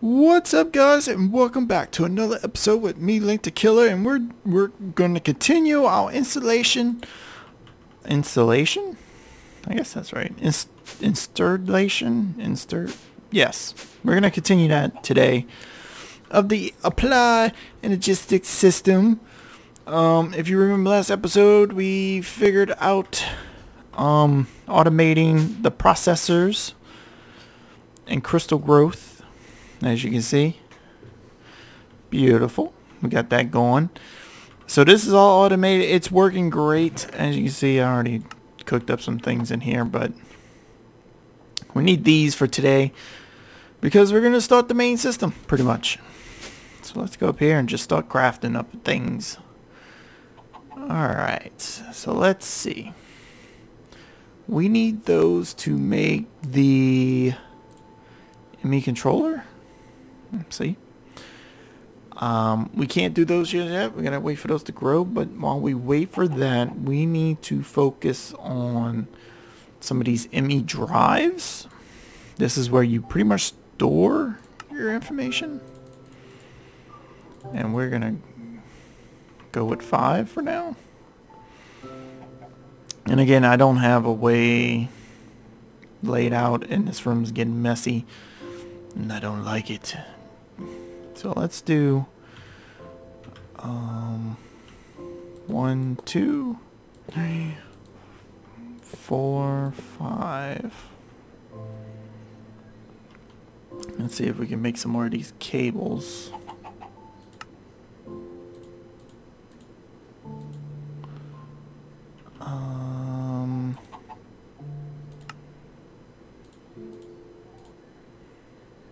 What's up guys and welcome back to another episode with me Link the Killer and we're we're going to continue our installation installation? I guess that's right. Inst installation? Insert yes. We're going to continue that today. Of the Applied Energistics system. Um, if you remember last episode we figured out um, automating the processors and crystal growth as you can see. Beautiful. We got that going. So this is all automated. It's working great. As you can see, I already cooked up some things in here, but we need these for today because we're going to start the main system pretty much. So let's go up here and just start crafting up things. Alright, so let's see. We need those to make the ME controller. See? Um, we can't do those yet. We're going to wait for those to grow. But while we wait for that, we need to focus on some of these ME drives. This is where you pretty much store your information. And we're going to go with five for now. And again, I don't have a way laid out and this room's getting messy and I don't like it. So let's do um, one, two, three, four, five. Let's see if we can make some more of these cables. Um,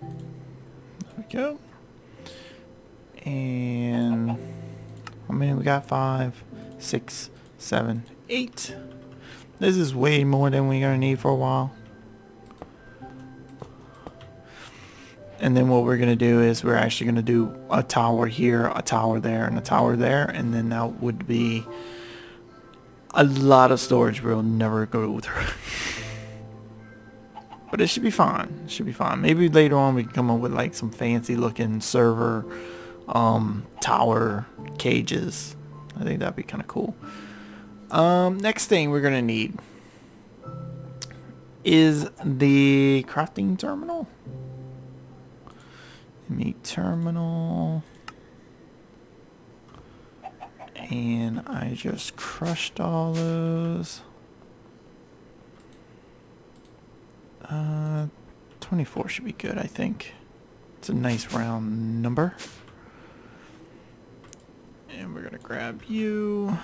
there we go. Got five, six, seven, eight. This is way more than we're gonna need for a while. And then what we're gonna do is we're actually gonna do a tower here, a tower there, and a tower there, and then that would be a lot of storage we'll never go through. but it should be fine. It should be fine. Maybe later on we can come up with like some fancy looking server um, tower cages. I think that'd be kind of cool. Um, next thing we're gonna need is the crafting terminal. Meet terminal. And I just crushed all those. Uh, 24 should be good, I think. It's a nice round number. And we're gonna grab you.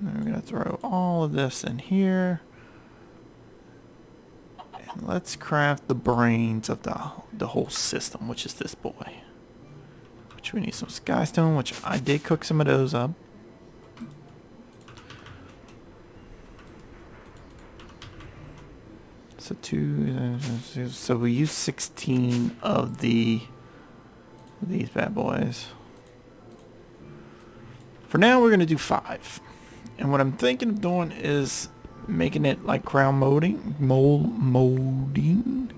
And we're gonna throw all of this in here. And let's craft the brains of the, the whole system, which is this boy. Which we need some skystone, which I did cook some of those up. So two, so we use 16 of the these bad boys. For now, we're going to do five. And what I'm thinking of doing is making it like crown molding. Mold, molding.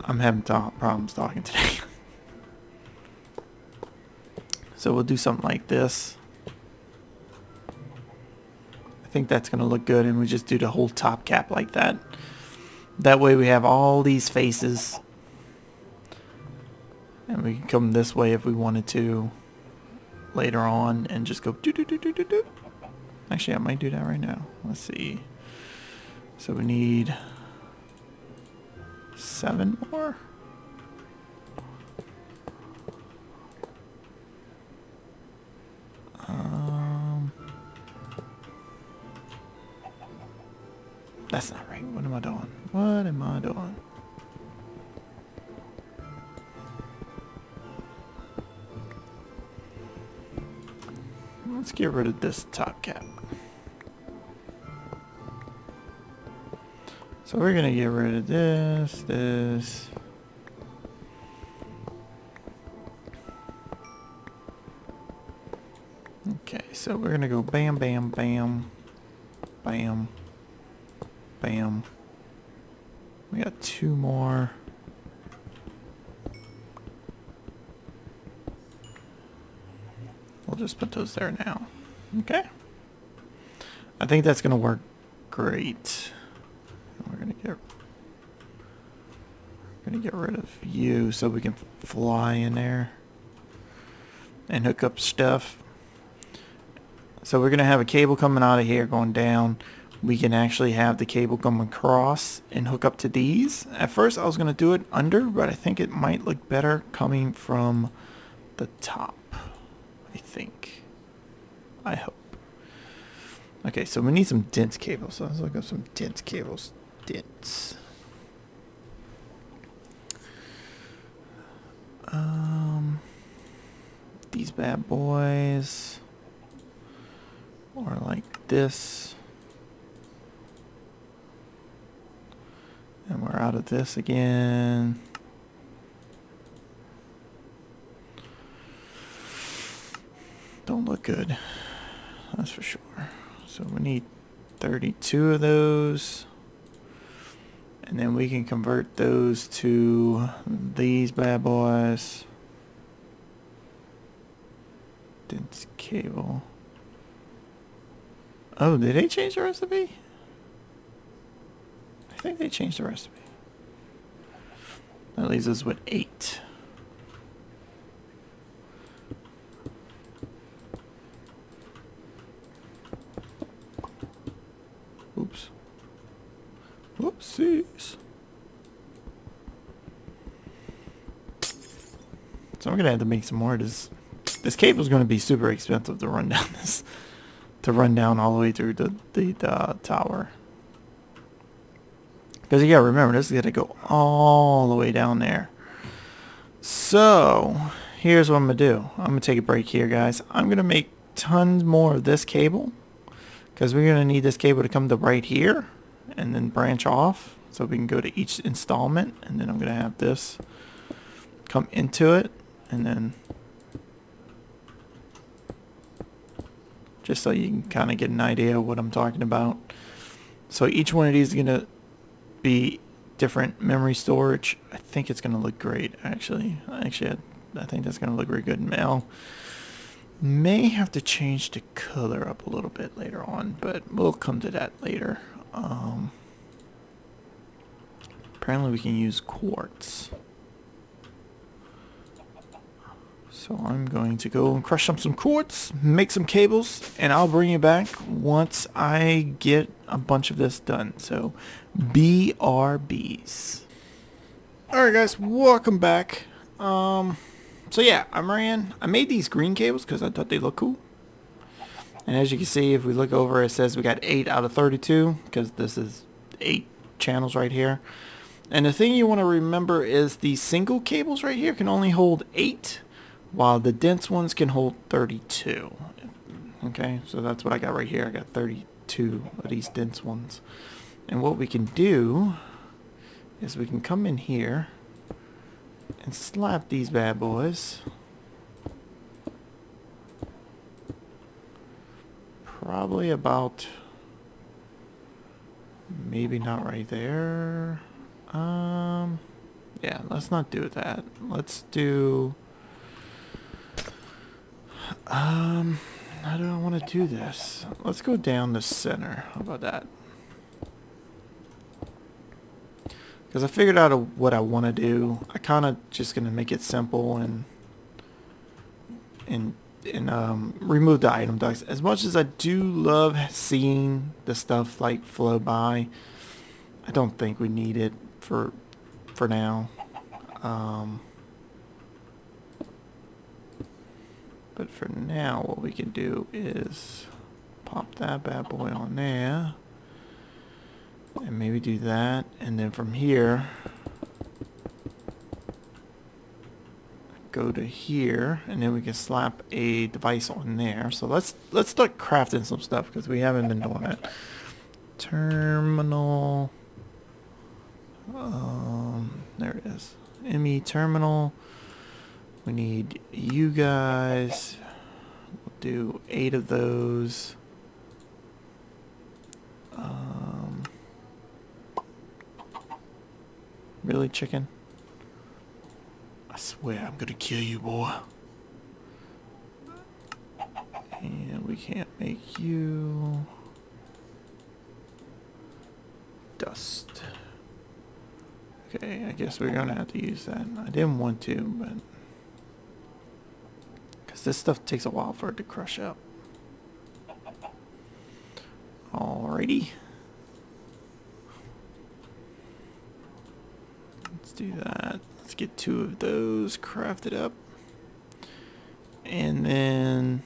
I'm having problems talking today. so we'll do something like this. I think that's going to look good and we just do the whole top cap like that. That way we have all these faces and we can come this way if we wanted to later on and just go doo -doo -doo -doo -doo -doo. Actually, I might do that right now. Let's see. So we need seven more. Um, that's not right. What am I doing? What am I doing? Let's get rid of this top cap. So we're going to get rid of this, this. Okay, so we're going to go bam, bam, bam, bam, bam, We got two more. Just put those there now. Okay. I think that's gonna work great. We're gonna get gonna get rid of you so we can fly in there and hook up stuff. So we're gonna have a cable coming out of here going down. We can actually have the cable come across and hook up to these. At first I was gonna do it under, but I think it might look better coming from the top. I think. I hope. Okay, so we need some dense cables. So let's look up some dense cables. Dense. Um, these bad boys. Or like this. And we're out of this again. Don't look good. That's for sure. So we need 32 of those. And then we can convert those to these bad boys. Dense cable. Oh, did they change the recipe? I think they changed the recipe. That leaves us with eight. Oops. Whoopsies. So I'm gonna have to make some more. This this cable's gonna be super expensive to run down this to run down all the way through the the, the tower. Because you gotta remember, this is gonna go all the way down there. So here's what I'm gonna do. I'm gonna take a break here, guys. I'm gonna make tons more of this cable because we're gonna need this cable to come to right here and then branch off so we can go to each installment and then I'm gonna have this come into it and then just so you can kind of get an idea of what I'm talking about. So each one of these is gonna be different memory storage. I think it's gonna look great actually. Actually I, think that's gonna look very good. Mail may have to change the color up a little bit later on but we'll come to that later. Um, apparently we can use quartz. So I'm going to go and crush up some quartz, make some cables, and I'll bring you back once I get a bunch of this done. So BRBs. Alright guys, welcome back. Um, so yeah, I'm ran, I made these green cables because I thought they look cool. And as you can see, if we look over, it says we got 8 out of 32, because this is 8 channels right here. And the thing you want to remember is the single cables right here can only hold 8, while the dense ones can hold 32. Okay, so that's what I got right here. I got 32 of these dense ones. And what we can do is we can come in here and slap these bad boys. probably about maybe not right there um yeah let's not do that let's do um how do I want to do this let's go down the center how about that because I figured out what I want to do I kind of just gonna make it simple and and and um, remove the item ducts. As much as I do love seeing the stuff like flow by, I don't think we need it for for now. Um, but for now, what we can do is pop that bad boy on there, and maybe do that, and then from here. go to here. And then we can slap a device on there. So let's let's start crafting some stuff because we haven't been doing it. Terminal. Um there it is. Me terminal we need you guys we'll do eight of those um Really, chicken? I swear I'm gonna kill you, boy. And we can't make you... Dust. Okay, I guess we're gonna have to use that. I didn't want to, but... Because this stuff takes a while for it to crush up. Alrighty. Let's do that. Let's get two of those crafted up. And then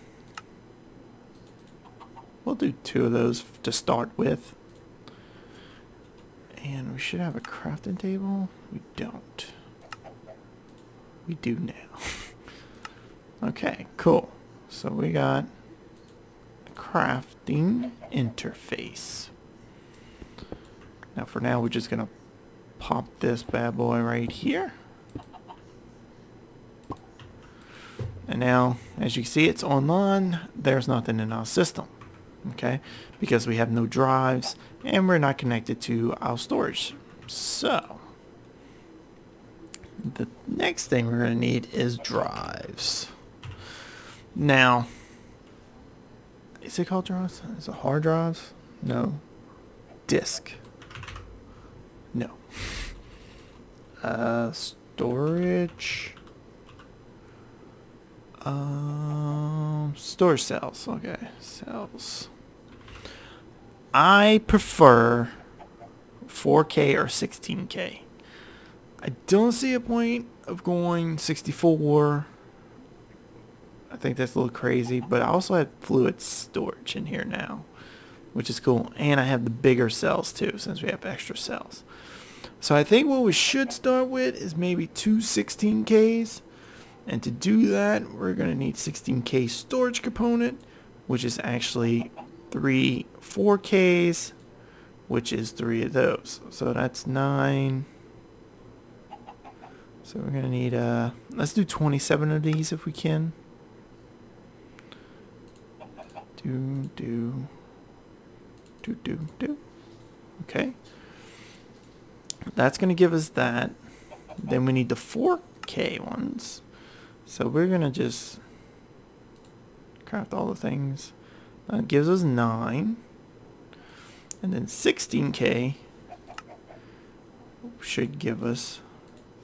we'll do two of those to start with. And we should have a crafting table. We don't. We do now. okay, cool. So we got crafting interface. Now for now we're just gonna pop this bad boy right here. And now, as you can see, it's online. There's nothing in our system, okay? Because we have no drives and we're not connected to our storage. So, the next thing we're to need is drives. Now, is it called drives? Is it hard drives? No. Disk. No. Uh, storage. Um, storage cells. Okay, cells. I prefer 4K or 16K. I don't see a point of going 64. I think that's a little crazy, but I also have fluid storage in here now, which is cool. And I have the bigger cells too, since we have extra cells. So I think what we should start with is maybe two 16Ks and to do that, we're going to need 16K storage component, which is actually three 4Ks, which is three of those. So that's nine. So we're going to need, uh, let's do 27 of these if we can. Do, do, do, do, do. Okay. That's going to give us that. Then we need the 4K ones. So we're going to just craft all the things. That gives us 9. And then 16k should give us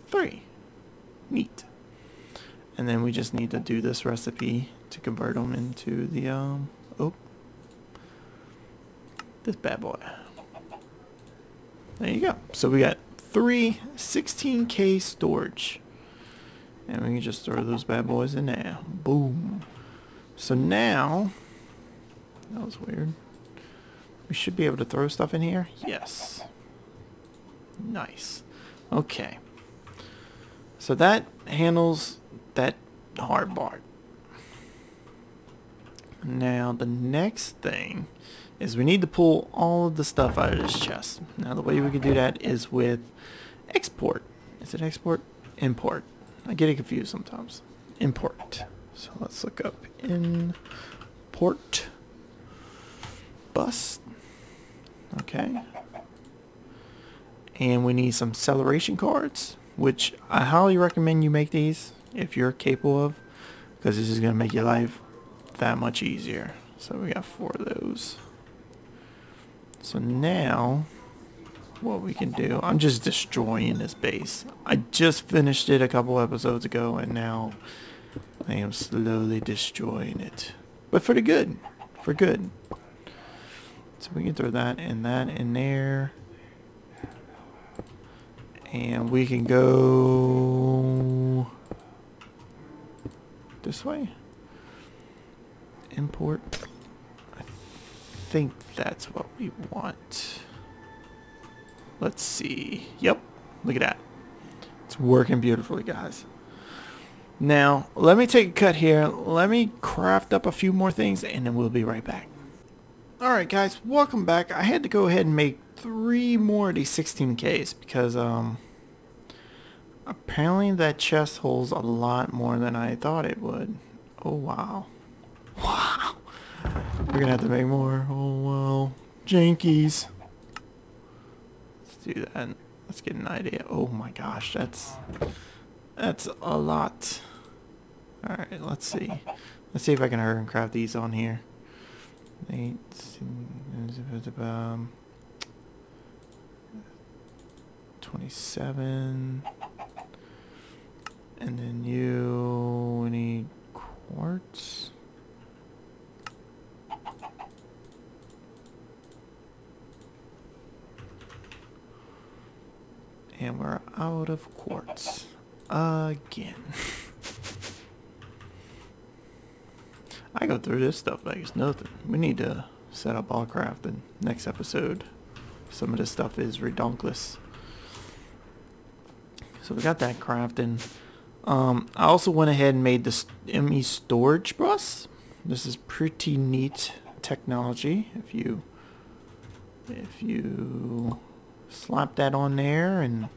3. Neat. And then we just need to do this recipe to convert them into the, um, oh, this bad boy. There you go. So we got three 16k storage. And we can just throw those bad boys in there. Boom. So now, that was weird. We should be able to throw stuff in here. Yes. Nice. Okay. So that handles that hard part. Now the next thing is we need to pull all of the stuff out of this chest. Now the way we can do that is with export. Is it export? Import. I get it confused sometimes. Import. So let's look up import bus. Okay. And we need some acceleration cards, which I highly recommend you make these if you're capable of, because this is going to make your life that much easier. So we got four of those. So now what we can do. I'm just destroying this base. I just finished it a couple episodes ago and now I am slowly destroying it. But for the good. For good. So we can throw that and that in there. And we can go this way. Import. I think that's what we want. Let's see. Yep. Look at that. It's working beautifully, guys. Now, let me take a cut here. Let me craft up a few more things, and then we'll be right back. Alright, guys. Welcome back. I had to go ahead and make three more of these 16Ks because, um, apparently that chest holds a lot more than I thought it would. Oh, wow. Wow. We're gonna have to make more. Oh, well. Jankies Let's do that. let's get an idea. Oh my gosh, that's that's a lot. All right, let's see. Let's see if I can hurry and craft these on here. Eight, 27. And then you need quartz. And we're out of quartz. Again. I go through this stuff like it's nothing. We need to set up all crafting next episode. Some of this stuff is redonkulous. So we got that crafting. Um, I also went ahead and made this ME storage bus. This is pretty neat technology. If you if you slap that on there and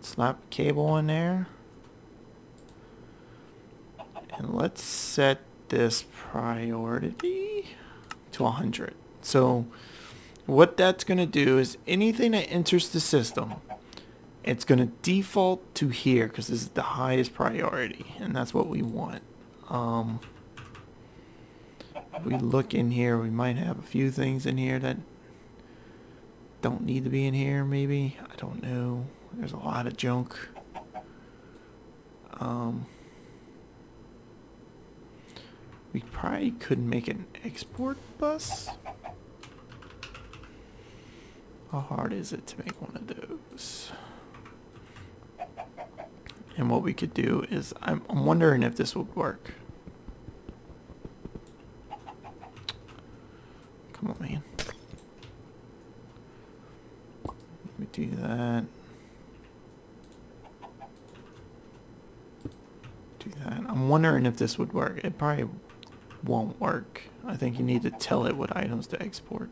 slap cable on there. And let's set this priority to 100 so what that's going to do is anything that enters the system it's going to default to here because this is the highest priority and that's what we want. Um, if we look in here we might have a few things in here that don't need to be in here maybe. I don't know. There's a lot of junk. Um, we probably could make an export bus. How hard is it to make one of those? And what we could do is I'm, I'm wondering if this would work come on man we do that. Do that. I'm wondering if this would work. It probably won't work. I think you need to tell it what items to export.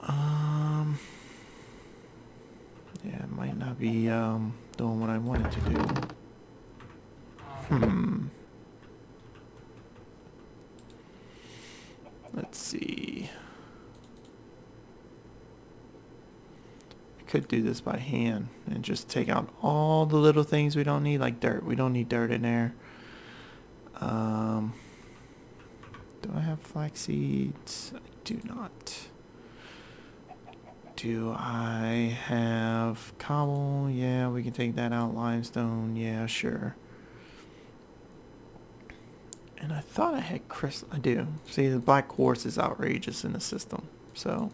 Um, yeah, it might not be um, doing what I wanted to do. Hmm. Let's see. Could do this by hand and just take out all the little things we don't need, like dirt. We don't need dirt in there. Um, do I have flax seeds? I do not. Do I have cobble? Yeah, we can take that out. Limestone? Yeah, sure. And I thought I had crystal. I do. See, the black quartz is outrageous in the system. So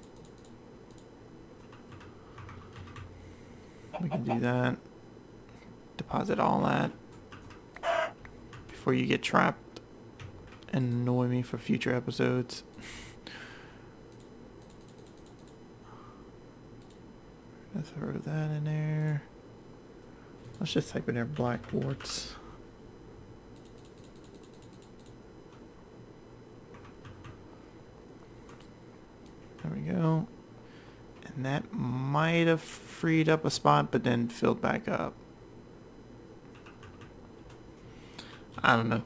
we can do that. Deposit all that before you get trapped and annoy me for future episodes. throw that in there. Let's just type in there black quartz. There we go. And that might have freed up a spot, but then filled back up. I don't know.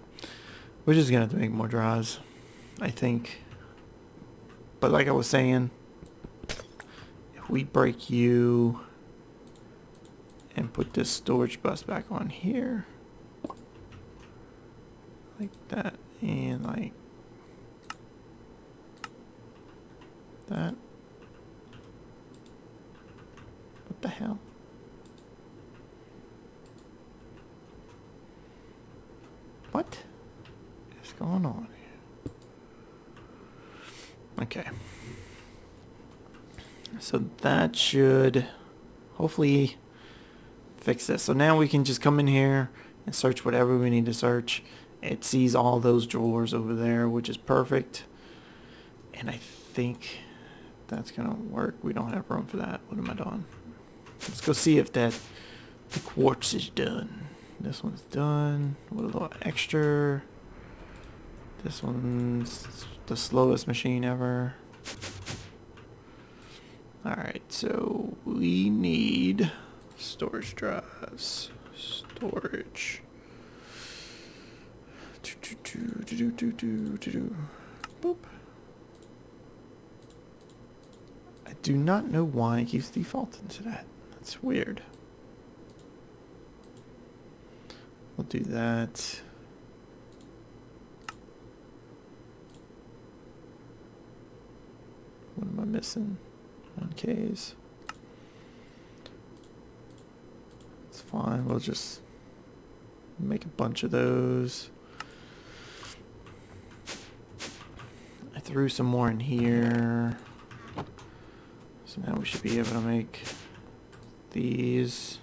We're just going to have to make more draws, I think. But like I was saying, if we break you and put this storage bus back on here, like that, and like that. the hell? What is going on here? Okay. So that should hopefully fix this. So now we can just come in here and search whatever we need to search. It sees all those drawers over there, which is perfect. And I think that's going to work. We don't have room for that. What am I doing? Let's go see if that the quartz is done. This one's done. With a little extra. This one's the slowest machine ever. Alright, so we need storage drives. Storage. Do, do, do, do, do, do, do, do. Boop. I do not know why it keeps defaulting to that. That's weird. We'll do that. What am I missing? 1Ks. It's fine. We'll just make a bunch of those. I threw some more in here. So now we should be able to make these.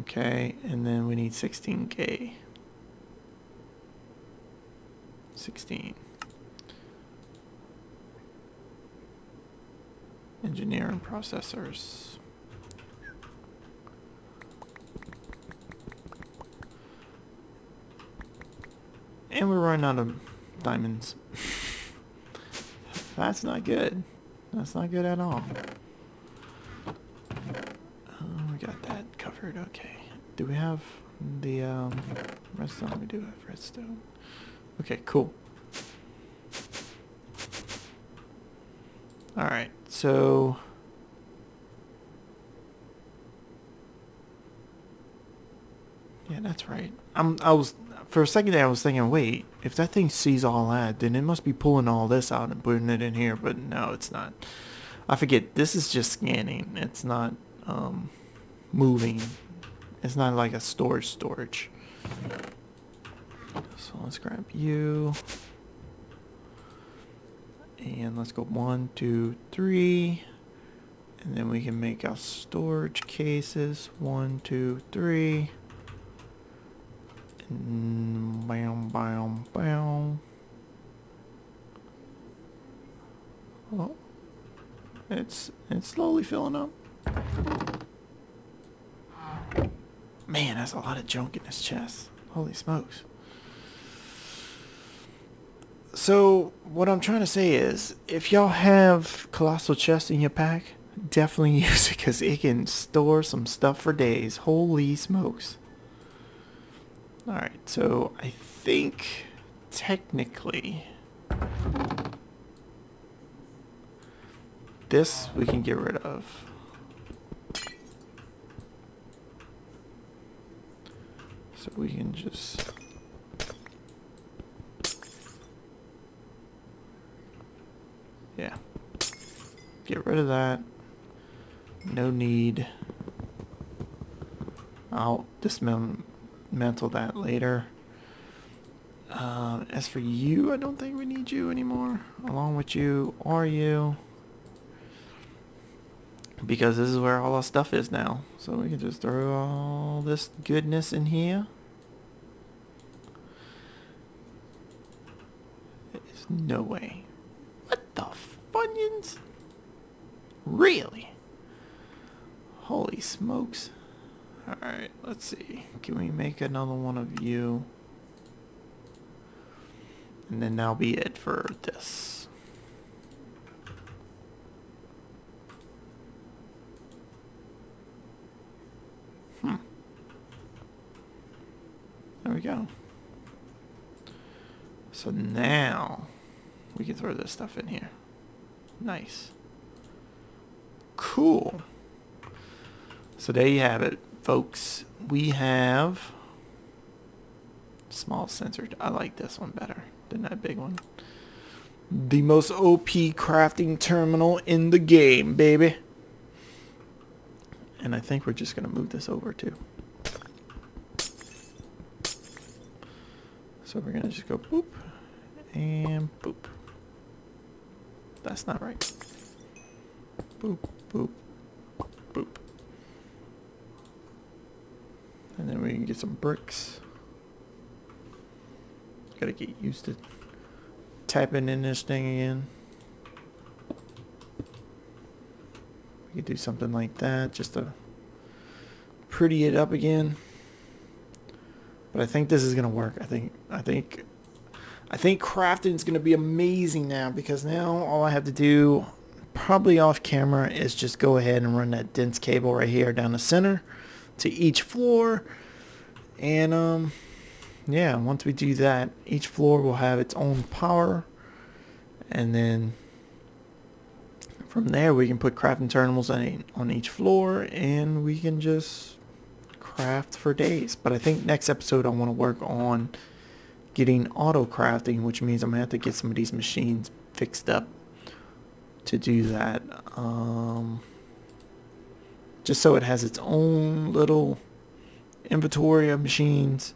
Okay, and then we need 16K. 16. Engineering processors. And we're running out of diamonds. That's not good. That's not good at all. Oh, we got Okay. Do we have the um, redstone? We do have redstone. Okay, cool. Alright, so... Yeah, that's right. I'm, I was, for a second there I was thinking, wait, if that thing sees all that, then it must be pulling all this out and putting it in here, but no, it's not. I forget, this is just scanning. It's not um, moving. It's not like a storage storage. So let's grab you. And let's go one, two, three. And then we can make our storage cases. One, two, three. And bam, bam, bam. Oh. It's it's slowly filling up. Man, that's a lot of junk in this chest. Holy smokes. So, what I'm trying to say is, if y'all have Colossal Chest in your pack, definitely use it because it can store some stuff for days. Holy smokes. Alright, so I think technically this we can get rid of. So we can just Yeah. Get rid of that. No need. I'll dismantle that later. Uh, as for you, I don't think we need you anymore. Along with you or you. Because this is where all our stuff is now. So we can just throw all this goodness in here. There's no way What the Funyuns? Really? Holy smokes. Alright, let's see. Can we make another one of you? And then that'll be it for this. Hmm. There we go. So now we can throw this stuff in here. Nice. Cool. So there you have it, folks. We have small sensor. I like this one better than that big one. The most OP crafting terminal in the game, baby. And I think we're just going to move this over too. So we're going to just go boop and boop. That's not right. Boop, boop, boop. And then we can get some bricks. Gotta get used to tapping in this thing again. We could do something like that just to pretty it up again. But I think this is gonna work. I think I think I think crafting is going to be amazing now because now all I have to do probably off camera is just go ahead and run that dense cable right here down the center to each floor and um yeah once we do that each floor will have its own power And then from there we can put crafting terminals on, on each floor and we can just craft for days. But I think next episode I want to work on getting auto crafting, which means I'm going to have to get some of these machines fixed up to do that. Um, just so it has its own little inventory of machines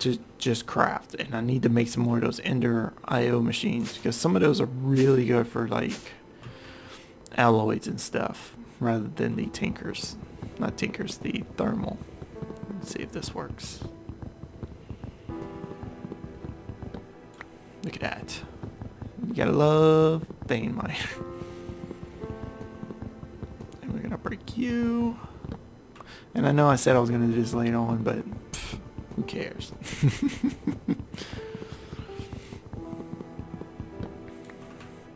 to just craft. And I need to make some more of those Ender IO machines because some of those are really good for like alloys and stuff rather than the tinkers not tinkers the thermal. Let's see if this works look at that you gotta love vein mine and we're gonna break you and I know I said I was gonna do this later on but pff, who cares?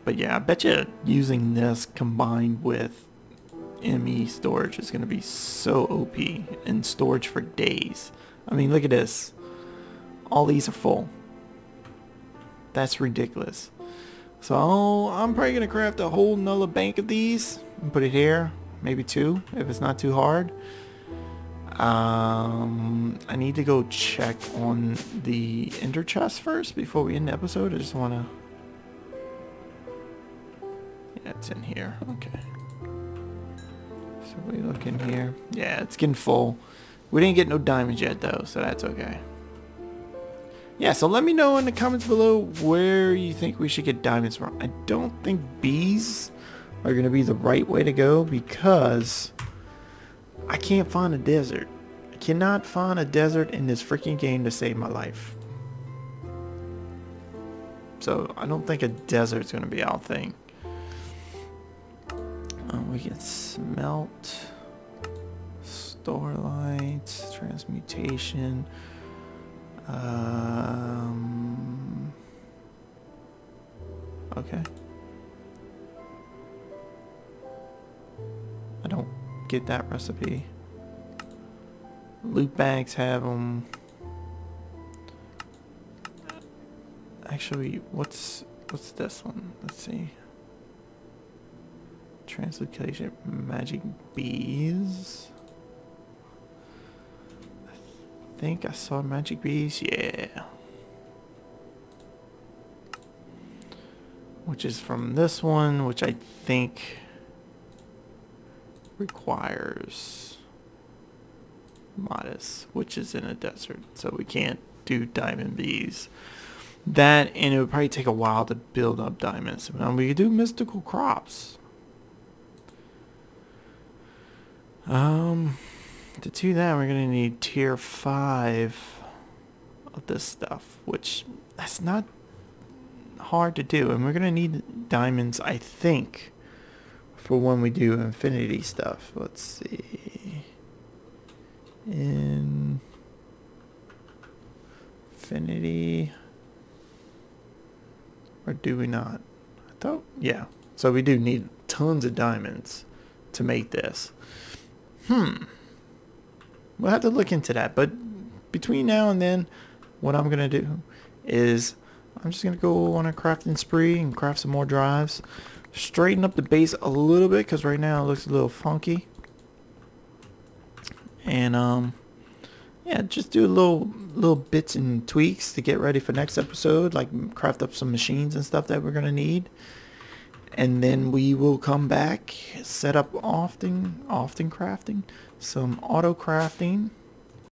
but yeah, I bet you using this combined with ME storage is going to be so OP and storage for days. I mean, look at this. All these are full. That's ridiculous. So I'm probably going to craft a whole nother bank of these and put it here. Maybe two if it's not too hard. Um, I need to go check on the ender chest first before we end the episode. I just want to... Yeah, it's in here. Okay. So we look in here. Yeah, it's getting full. We didn't get no diamonds yet, though, so that's okay. Yeah, so let me know in the comments below where you think we should get diamonds from. I don't think bees are going to be the right way to go because I can't find a desert. I cannot find a desert in this freaking game to save my life. So I don't think a desert's going to be our thing. Uh, we can smelt, starlight, transmutation. Um, okay. I don't get that recipe. Loot bags have them. Actually, what's what's this one? Let's see. Translocation magic bees. Think I saw magic bees. Yeah. Which is from this one, which I think requires modest, which is in a desert, so we can't do diamond bees. That, and it would probably take a while to build up diamonds. And we could do mystical crops. Um, to do that, we're going to need tier 5 of this stuff, which that's not hard to do. And we're going to need diamonds, I think, for when we do infinity stuff. Let's see. Infinity. Or do we not? I thought, yeah. So we do need tons of diamonds to make this. Hmm. We'll have to look into that. But between now and then, what I'm going to do is I'm just going to go on a crafting spree and craft some more drives straighten up the base a little bit because right now it looks a little funky and um yeah just do a little little bits and tweaks to get ready for next episode like craft up some machines and stuff that we're gonna need and then we will come back set up often often crafting some auto crafting